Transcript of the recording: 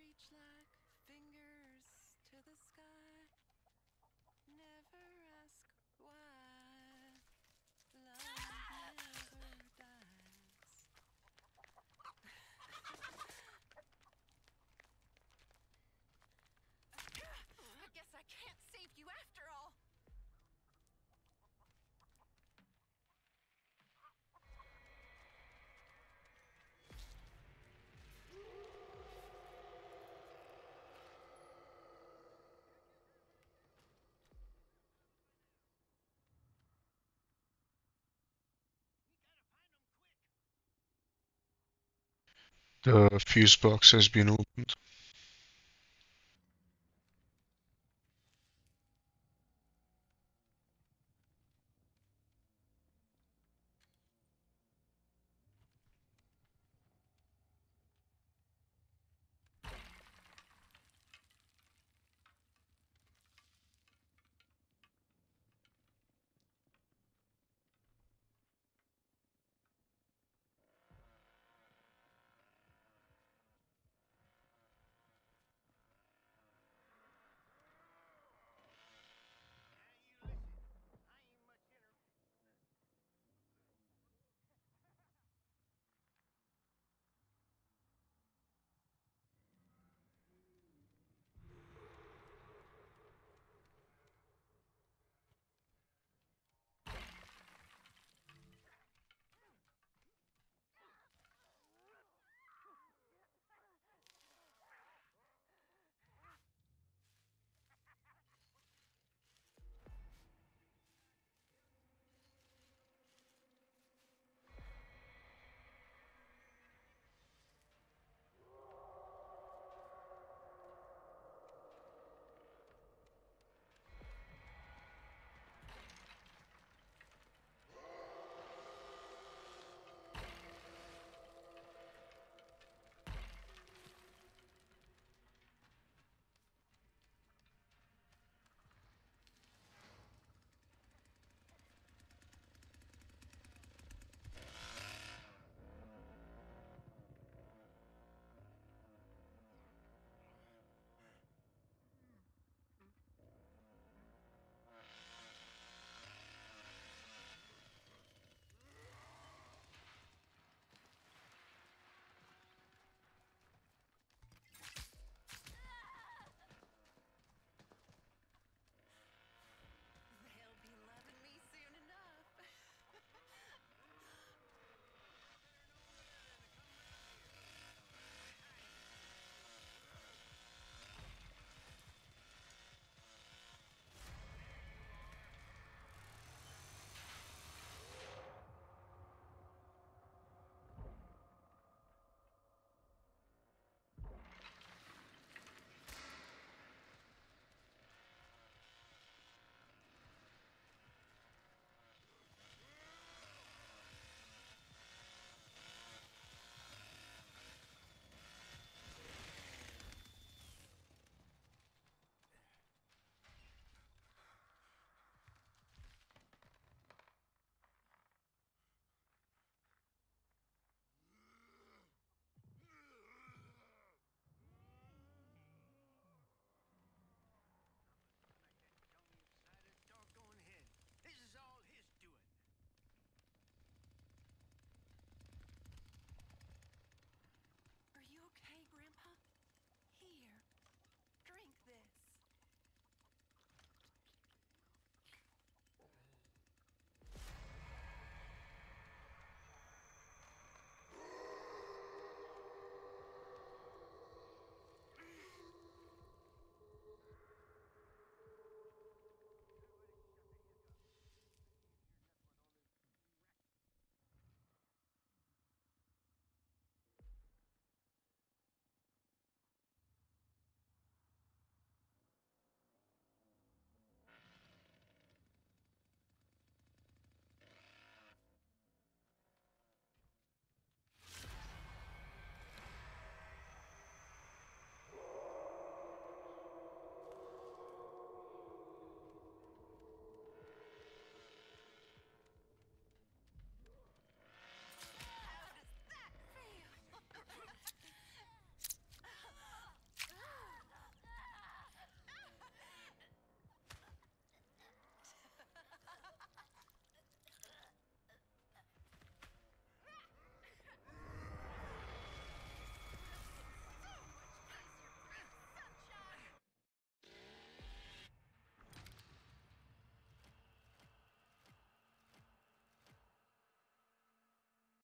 reach like fingers to the sky. The fuse box has been opened.